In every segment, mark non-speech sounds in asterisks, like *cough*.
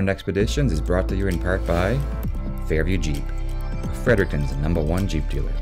NorthBound Expeditions is brought to you in part by Fairview Jeep, Fredericton's number one Jeep dealer.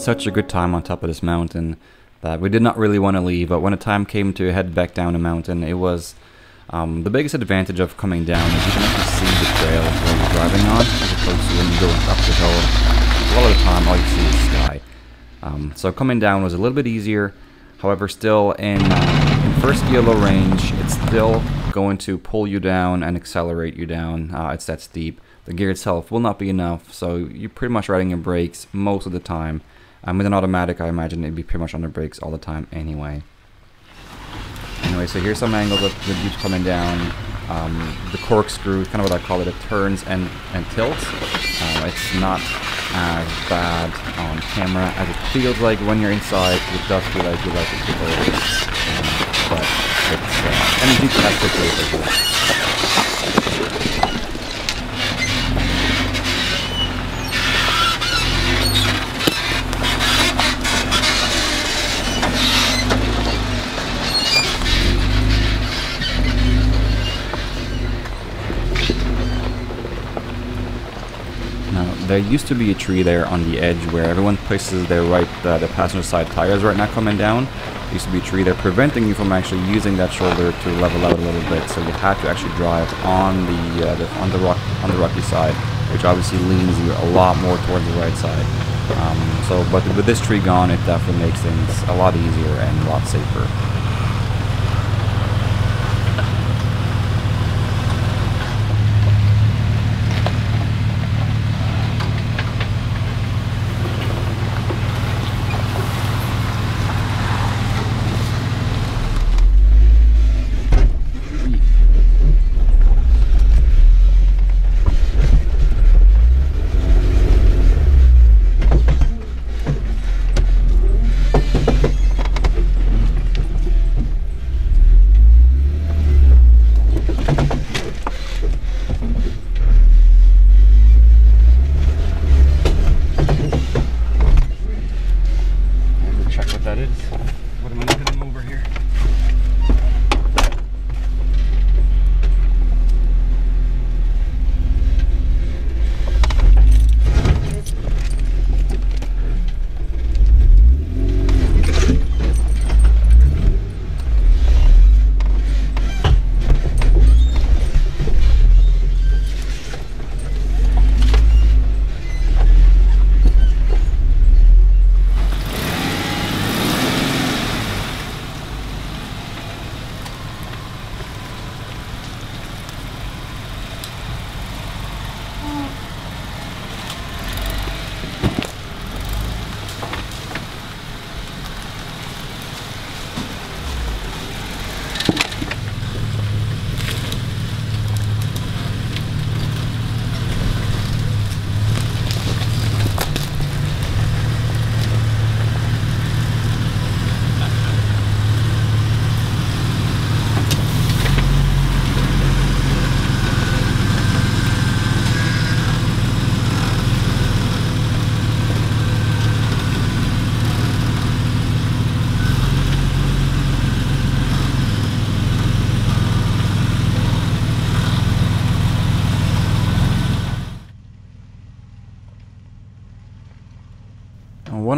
Such a good time on top of this mountain that we did not really want to leave. But when the time came to head back down the mountain, it was um, the biggest advantage of coming down is you can actually see the trail where you're driving on, as opposed to when you're going up the hill. A lot of the time, all you see is sky. Um, so coming down was a little bit easier. However, still in, uh, in first gear low range, it's still going to pull you down and accelerate you down. Uh, it's that steep. The gear itself will not be enough, so you're pretty much riding your brakes most of the time. Um, with an automatic, I imagine it'd be pretty much on the brakes all the time anyway. Anyway, so here's some angles of the Jeep coming down. um, the corkscrew, kind of what I call it, it turns and, and tilts. Uh, it's not as bad on camera as it feels like when you're inside. It does feel like you like it to hold it. Um, but it's, uh, and there used to be a tree there on the edge where everyone places their right, uh, the passenger side tires right now coming down. There used to be a tree there preventing you from actually using that shoulder to level out a little bit. So you had to actually drive on the, uh, the on the rock on the rocky side, which obviously leans you a lot more towards the right side. Um, so, but with this tree gone, it definitely makes things a lot easier and a lot safer.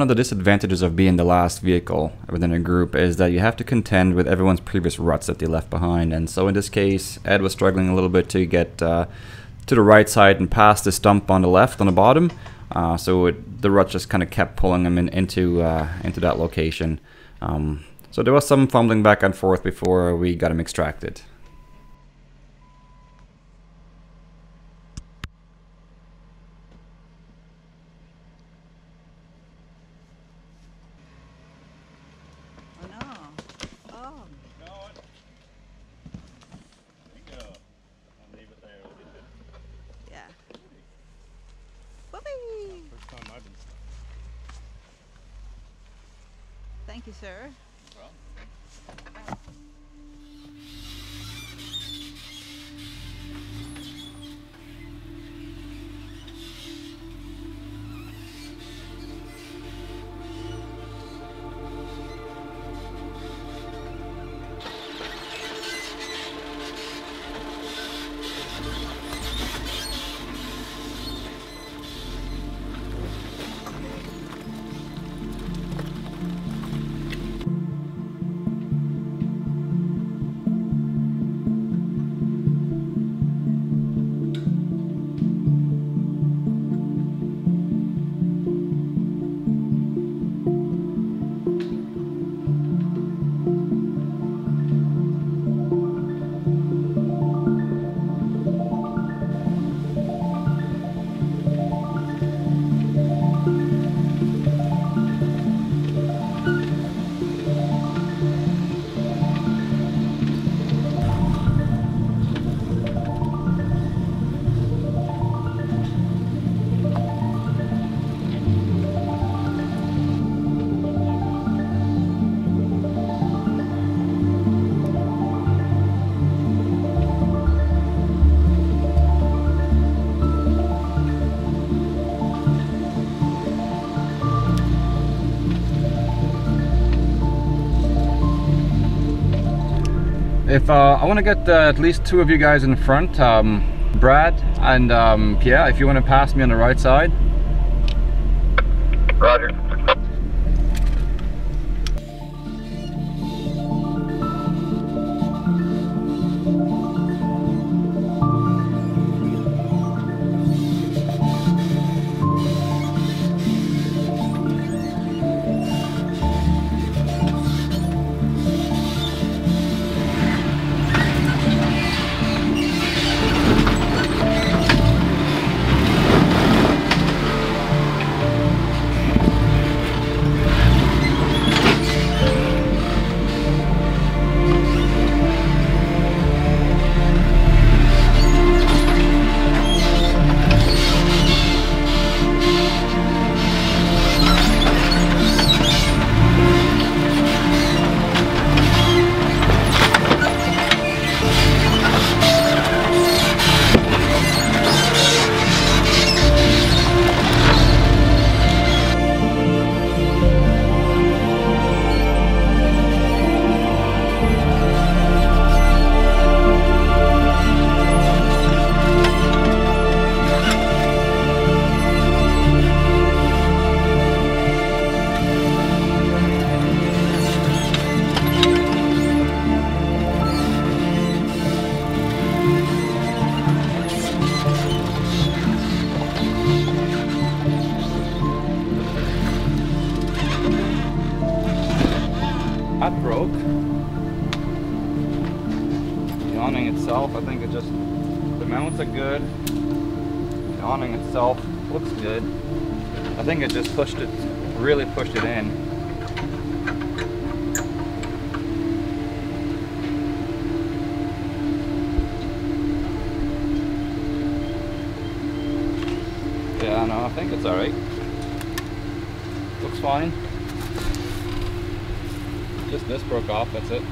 Of the disadvantages of being the last vehicle within a group is that you have to contend with everyone's previous ruts that they left behind. And so in this case, Ed was struggling a little bit to get uh, to the right side and past the stump on the left on the bottom. Uh, so it, the rut just kind of kept pulling him in, into uh, into that location. Um, so there was some fumbling back and forth before we got him extracted. Thank you, sir. If uh, I want to get uh, at least two of you guys in front, um, Brad and um, Pierre, if you want to pass me on the right side. Roger. Yeah, no, I think it's alright. Looks fine. Just this broke off, that's it.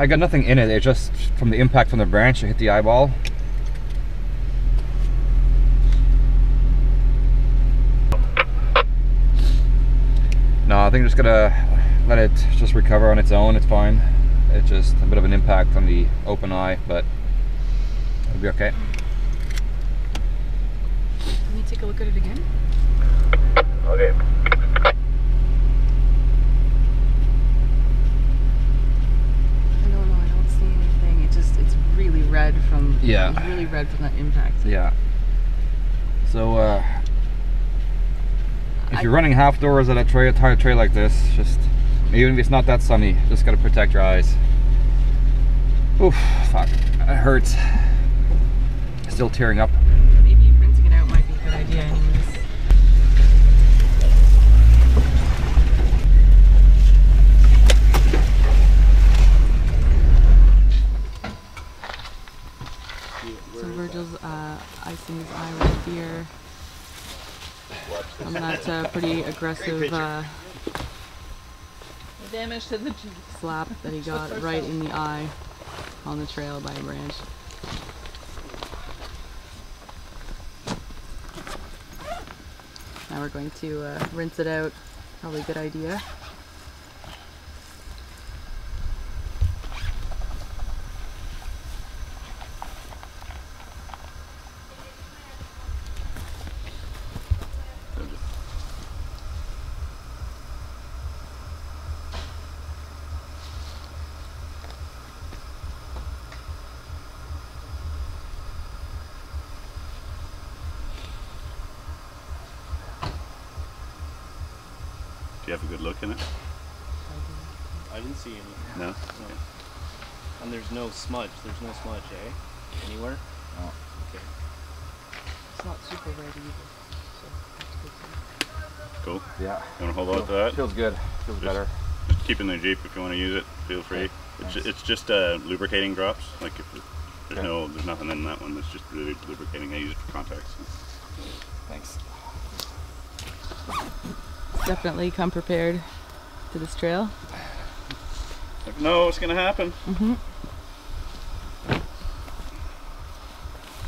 I got nothing in it. It just from the impact from the branch, it hit the eyeball. No, I think I'm just gonna let it just recover on its own. It's fine. It's just a bit of an impact on the open eye, but it'll be okay. Let me take a look at it again? Okay. No, no, I don't see anything. It just, it's really red from, Yeah. really red from that impact. Yeah. So, uh, if I- you're running half doors at a tray, a tire tray like this, just even if it's not that sunny, just gotta protect your eyes. Oof, fuck, that hurts. Still tearing up. Uh, icing his eye right here. That uh, pretty aggressive uh, Damage to the slap that he got *laughs* right in the eye on the trail by a branch. Now we're going to uh, rinse it out. Probably a good idea. Do you have a good look in it? I didn't see any. No? No. And there's no smudge. There's no smudge, eh? Anywhere? No. Okay. It's not super red either. So that's good. Cool. Yeah. You want to hold on to that? Feels good. Feels Just- better. Just keep it in the Jeep if you want to use it. Feel free. It's, ju- it's just uh, lubricating drops. Like if there's Okay. no, there's nothing in that one. It's just really lubricating. I use it for contacts. Definitely come prepared to this trail. Never know what's gonna happen. Mm -hmm.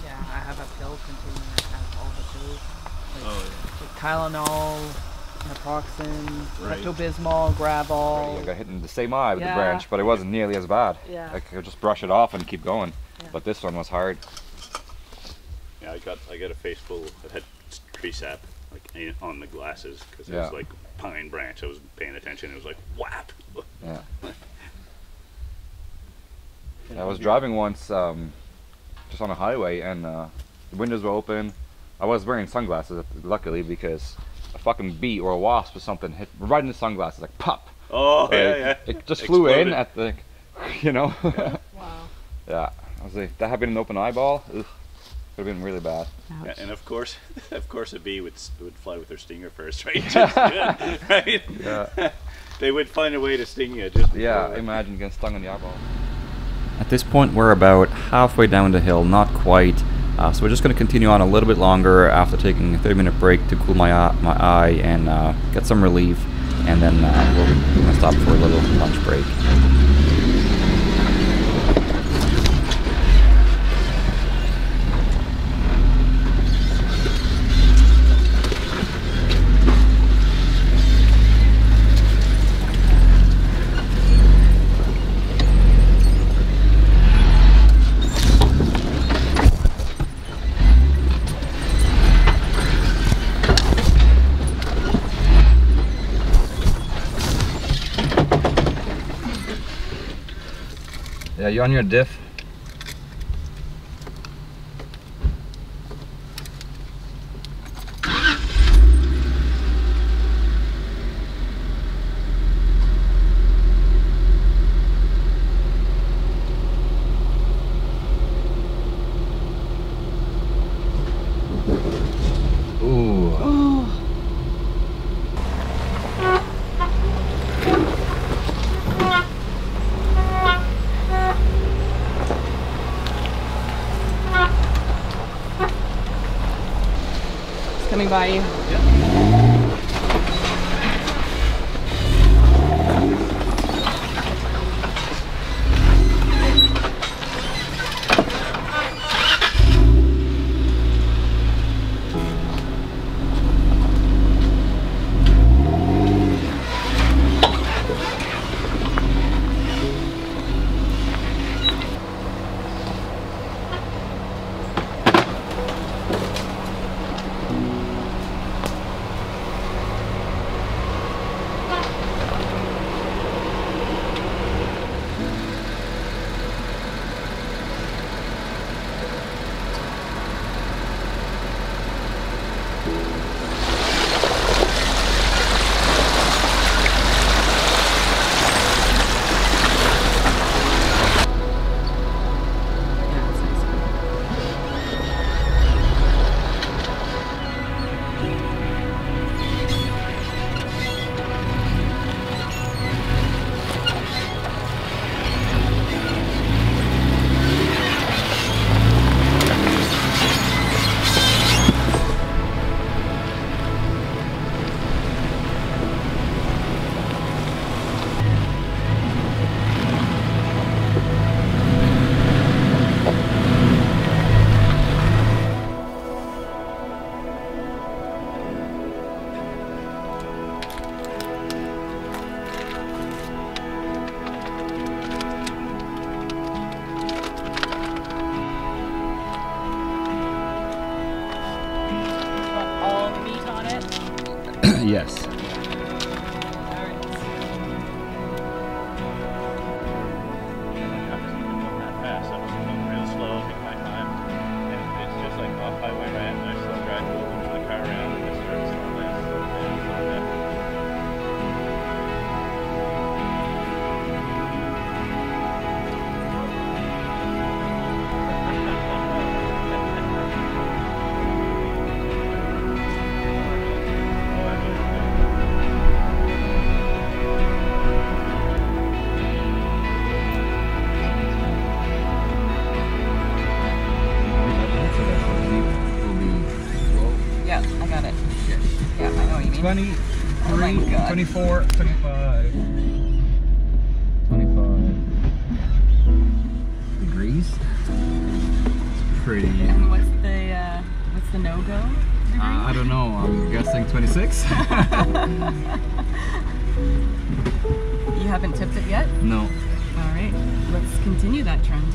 Yeah, I have a pill container that has all the pills. Like, Oh, like Tylenol, naproxen, Right. Pepto-Bismol, Gravol. I got hit in the same eye with Yeah. the branch, but it wasn't nearly as bad. Yeah. I could just brush it off and keep going. Yeah. But this one was hard. Yeah, I got I got a face full. It had tree sap like in- on the glasses because it Yeah. was like pine branch. I was paying attention. It was like whap. Yeah. *laughs* I was driving once, um, just on a highway, and uh, the windows were open. I was wearing sunglasses, luckily, because a fucking bee or a wasp or something hit right in the sunglasses, like pop. Oh Like, yeah, yeah. It just flew in at the, *laughs* you know. Yeah. *laughs* Wow. Yeah. I was like, that happened been an open eyeball. Ugh. Could have been really bad. Yeah, and of course, *laughs* of course, a bee would would fly with her stinger first, *laughs* right? *laughs* Just good, right? Yeah. They would find a way to sting you. Just Yeah, imagine getting stung in the eyeball. At this point, we're about halfway down the hill, not quite. Uh, so we're just going to continue on a little bit longer after taking a 30 minute break to cool my eye, my eye and uh, get some relief. And then uh, we're going to stop for a little lunch break. You on your diff? It's 23, Oh 24, 25. 25 degrees. It's pretty. And what's the uh, what's the no go? Uh, I don't know, I'm guessing 26? *laughs* You haven't tipped it yet. no. All right, let's continue that trend.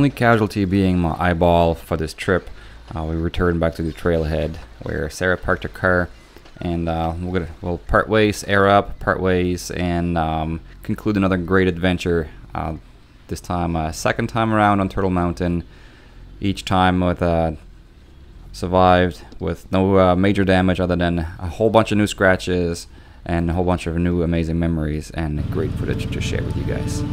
Only casualty being my eyeball for this trip, uh, we returned back to the trailhead where Sarah parked her car, and uh, we're gonna we'll part ways, air up, part ways, and um, conclude another great adventure. Uh, this time, uh, second time around on Turtle Mountain. Each time with uh, survived with no uh, major damage other than a whole bunch of new scratches and a whole bunch of new amazing memories and great footage to share with you guys.